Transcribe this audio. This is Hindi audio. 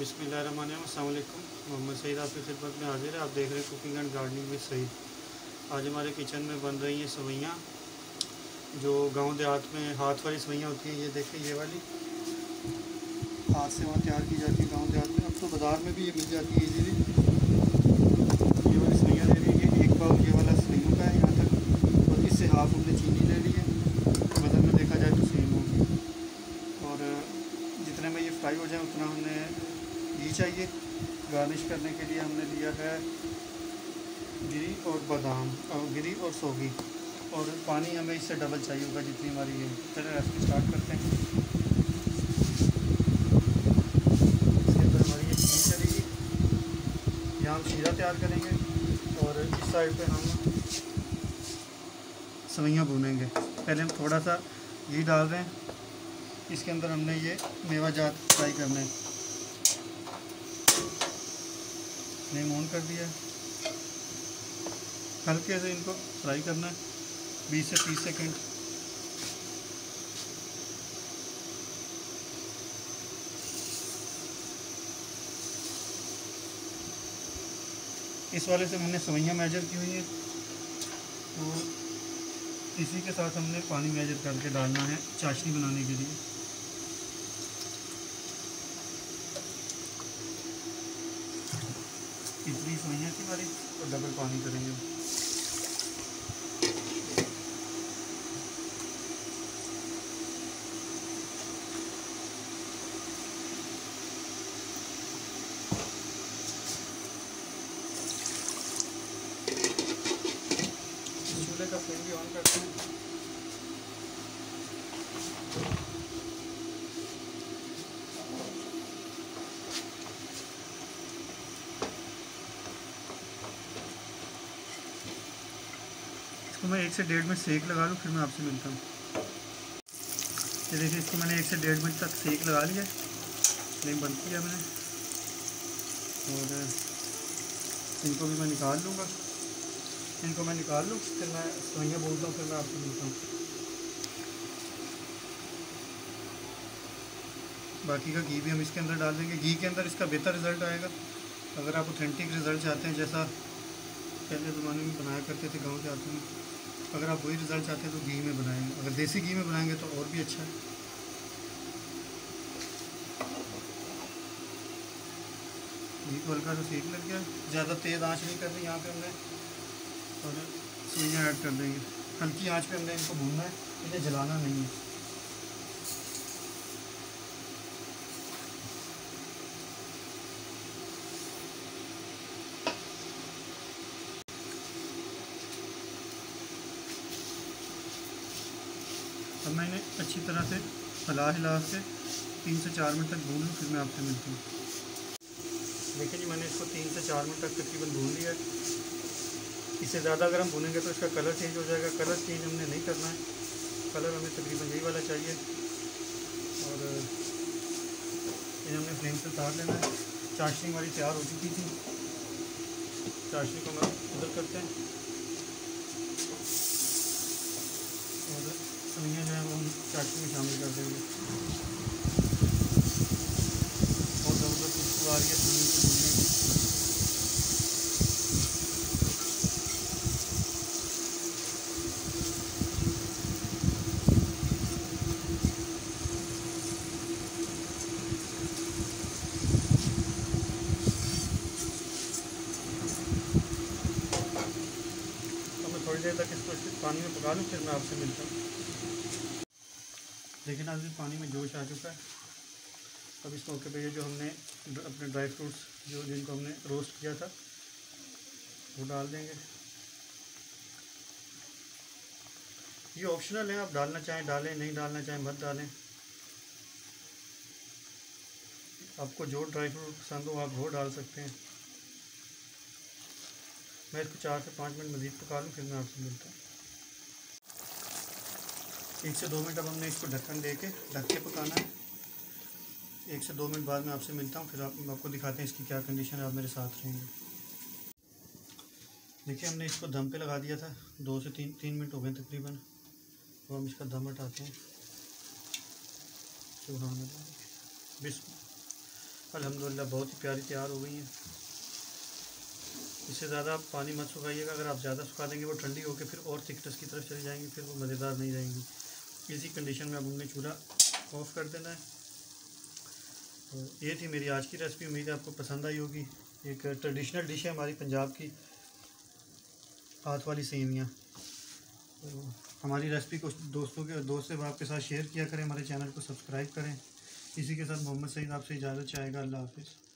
बिस्मिल्लाम मोहम्मद सईद आपकी खिदमत में हाजिर है। आप देख रहे हैं कुकिंग एंड गार्डनिंग में सईद। आज हमारे किचन में बन रही हैं सवैयाँ, जो गाँव देहात में हाथ वाली सवैयाँ होती हैं। ये देखें, ये वाली। हाथ से वहाँ तैयार की जाती है गाँव देहात में। अब तो बाज़ार में भी ये मिल जाती है इजीली ये वाली सवैयाँ ले रही है एक पाव ये वाला सवैयों का है यहाँ तक और इससे हाफ़ हमने चीनी ले ली है बदल में देखा जाए तो सेम होगी और जितने में ये फ्राई हो जाए उतना हमने घी चाहिए। गार्निश करने के लिए हमने लिया है गिरी और बादाम और गिरी और सोगी। और पानी हमें इससे डबल चाहिए होगा जितनी हमारी ये चले रेसिपी स्टार्ट करते हैं। इसके अंदर हमारी ये चीनी चलेगी। यहाँ हम शीरा तैयार करेंगे और इस साइड पे हम सवैयाँ भूनेंगे। पहले हम थोड़ा सा घी डाल रहे हैं इसके अंदर हमने ये मेवा जात फ्राई करना है। फ्लेम ऑन कर दिया। है हल्के से इनको फ्राई करना है, बीस से तीस सेकंड इस वाले से हमने सवैयाँ मेजर की हुई हैं। तो इसी के साथ हमने पानी मेजर करके डालना है, चाशनी बनाने के लिए। इतनी सवैयाँ थी हमारी और डबल पानी करेंगे। चूल्हे का फ्लेम भी ऑन करते हैं। इसको मैं एक से डेढ़ मिनट सेक लगा लूँ, फिर मैं आपसे मिलता हूँ। ये देखिए, इसको मैंने एक से डेढ़ मिनट तक सेक लगा लिया। फ्लेम बंद किया मैंने। और इनको भी मैं निकाल लूँगा। इनको मैं निकाल लूँ, फिर मैं सवैयाँ बोलता हूँ, फिर मैं आपसे मिलता हूँ। बाकी का घी भी हम इसके अंदर डाल देंगे। घी के अंदर इसका बेहतर रिज़ल्ट आएगा। अगर आप ऑथेंटिक रिज़ल्ट चाहते हैं, जैसा पहले ज़माने में बनाया करते थे गाँव जाते में। अगर आप वही रिज़ल्ट चाहते हैं तो घी में बनाएँगे अगर देसी घी में बनाएँगे तो और भी अच्छा है। घी को हल्का सा सेक लग गया। ज़्यादा तेज़ आँच नहीं करनी यहाँ पे हमने। और सवैयाँ ऐड कर देंगे। हल्की आँच पे हमने इनको भूनना है। इन्हें जलाना नहीं है। अब मैं इन्हें अच्छी तरह से हिला हिला के तीन से चार मिनट तक भून लूँ, फिर मैं आपसे मिलती हूँ। देखिए जी, मैंने इसको तीन से चार मिनट तक तकरीबन भून लिया इससे ज़्यादा अगर हम भूनेंगे तो इसका कलर चेंज हो जाएगा। कलर चेंज हमने नहीं करना है। कलर हमें तकरीबन यही वाला चाहिए। और, ये हमने फ्लेम से उतार लेना है। चाशनी हमारी तैयार हो चुकी थी। चाशनी को हम उधर करते हैं। और सवैयाँ जो है चाशनी शामिल कर देंगे। बहुत ज़बरदस्त खुशबू आ रही है सवैयों से भूनने की। थोड़ी देर तक इसको इस पानी में पका लूँ, फिर मैं आपसे मिलता हूँ। लेकिन आज पानी में जोश आ चुका है। अब इस मौके पे ये जो हमने अपने ड्राई फ्रूट्स, जो जिनको हमने रोस्ट किया था, वो डाल देंगे। ये ऑप्शनल है, आप डालना चाहें डालें, नहीं डालना चाहें मत डालें। आपको जो ड्राई फ्रूट पसंद हो, आप वो डाल सकते हैं। मैं इसको चार से पाँच मिनट मज़ीद पका लूँ, फिर मैं आपसे मिलता हूँ। एक से दो मिनट अब हमने इसको ढक्कन दे के ढक के पकाना है। एक से दो मिनट बाद में आपसे मिलता हूँ, फिर आप, आपको दिखाते हैं इसकी क्या कंडीशन है, आप मेरे साथ रहेंगे। देखिए, हमने इसको दम पे लगा दिया था, दो से तीन तीन मिनट हो गए तकरीबन। तो हम इसका दम हटाते हैं। अल्हम्दुलिल्लाह, बहुत ही प्यारी तैयार हो गई हैं। इससे ज़्यादा आप पानी मत सुखाइएगा, अगर आप ज़्यादा सुखा देंगे वो ठंडी होकर फिर और थिकनेस की तरफ़ चली जाएँगी, फिर वो मज़ेदार नहीं रहेंगी। इसी कंडीशन में अब हमने चूल्हा ऑफ़ कर देना है। तो ये थी मेरी आज की रेसिपी उम्मीद है आपको पसंद आई होगी। एक ट्रेडिशनल डिश है हमारी पंजाब की, हाथ वाली सेवियाँ तो हमारी रेसिपी को दोस्तों के दोस्त से आपके साथ शेयर किया करें। हमारे चैनल को सब्सक्राइब करें। इसी के साथ मोहम्मद सईद आपसे इजाज़त चाहेगा। अल्लाह हाफिज़।